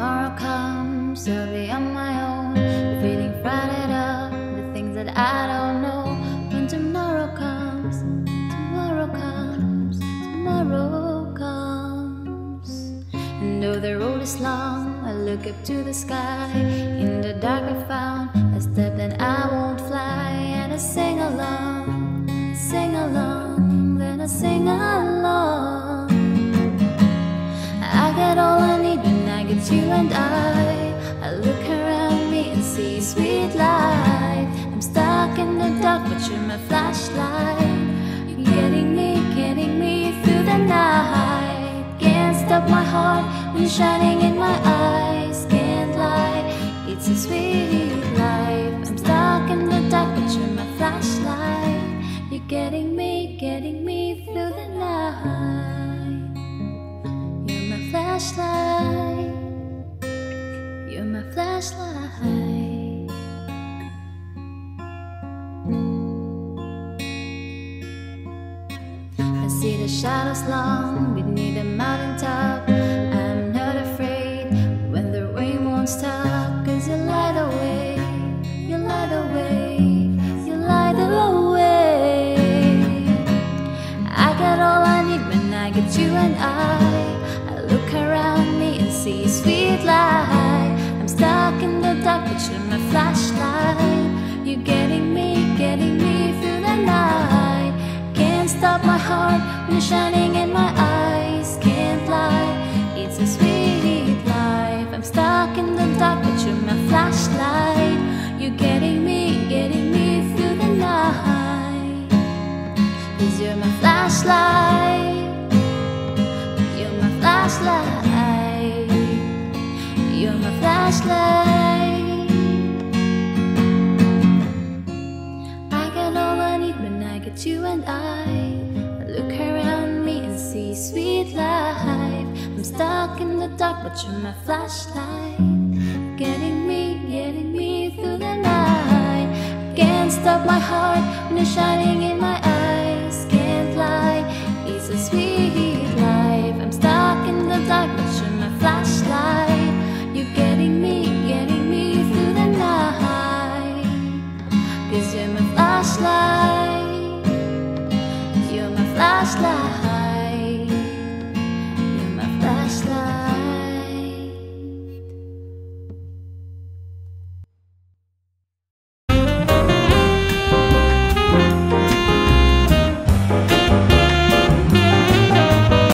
tomorrow comes, I'll be on my own. Feeling frightened of the things that I don't know. When tomorrow comes, tomorrow comes, tomorrow comes. And though the road is long, I look up to the sky. In the dark, I found a step that I won't fly, and I sing along, sing along, then I sing along. You and I. I look around me and see sweet light. I'm stuck in the dark, but you're my flashlight. You're getting me, getting me through the night. Can't stop my heart when you're shining in my eyes. Can't lie, it's a sweet life. I'm stuck in the dark, but you're my flashlight. You're getting me, getting me through the night. You're my flashlight. You're my flashlight. I see the shadows long beneath the mountaintop. I'm not afraid when the rain won't stop. Cause you light the way, you light the way, you light the way. I got all I need when I get you and I. I look around me and see sweet light. Dark, but you're my flashlight. You're getting me, getting me through the night. Can't stop my heart when you're shining in my eyes. Can't lie, it's a sweet life. I'm stuck in the dark, but you're my flashlight. You're getting me, getting me through the night. Cause you're my flashlight. You're my flashlight. You're my flashlight. dark, but you're my flashlight. Getting me, getting me through the night. Can't stop my heart when it's shining in my eyes. Can't lie, it's a sweet life. I'm stuck in the dark, but you're my flashlight. You're getting me, getting me through the night. Cause you're my flashlight. You're my flashlight.